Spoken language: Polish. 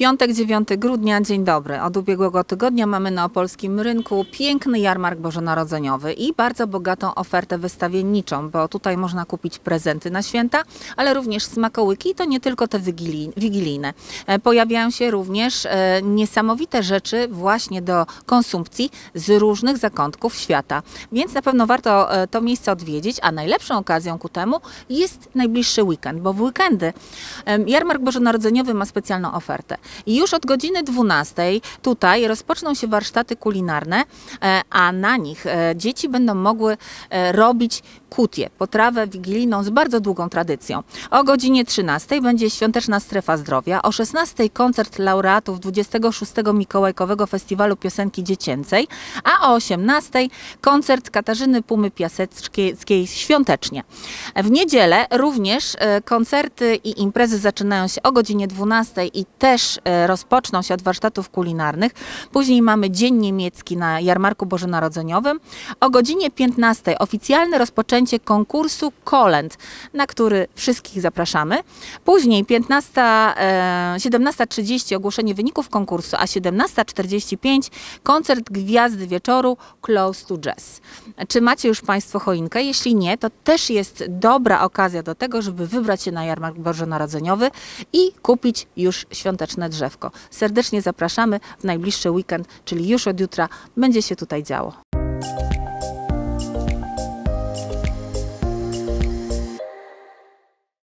Piątek 9 grudnia, dzień dobry. Od ubiegłego tygodnia mamy na opolskim rynku piękny jarmark bożonarodzeniowy i bardzo bogatą ofertę wystawienniczą, bo tutaj można kupić prezenty na święta, ale również smakołyki, to nie tylko te wigili- wigilijne. E, Pojawiają się również e, niesamowite rzeczy właśnie do konsumpcji z różnych zakątków świata. Więc na pewno warto e, to miejsce odwiedzić, a najlepszą okazją ku temu jest najbliższy weekend, bo w weekendy jarmark bożonarodzeniowy ma specjalną ofertę. I już od godziny 12 tutaj rozpoczną się warsztaty kulinarne, e, a na nich e, dzieci będą mogły e, robić kutie, potrawę wigilijną z bardzo długą tradycją. O godzinie 13 będzie świąteczna strefa zdrowia, o 16 koncert laureatów 26 Mikołajkowego Festiwalu Piosenki Dziecięcej, a o 18 koncert Katarzyny Pumy Piaseckiej świątecznie. W niedzielę również koncerty i imprezy zaczynają się o godzinie 12 i też rozpoczną się od warsztatów kulinarnych. Później mamy Dzień Niemiecki na Jarmarku Bożonarodzeniowym. O godzinie 15 oficjalne rozpoczęcie konkursu Kolęd, na który wszystkich zapraszamy. Później 15, e, 17.30 ogłoszenie wyników konkursu, a 17.45 koncert Gwiazdy Wieczoru Close to Jazz. Czy macie już Państwo choinkę? Jeśli nie, to też jest dobra okazja do tego, żeby wybrać się na jarmark bożonarodzeniowy i kupić już świąteczne drzewko. Serdecznie zapraszamy w najbliższy weekend, czyli już od jutra będzie się tutaj działo.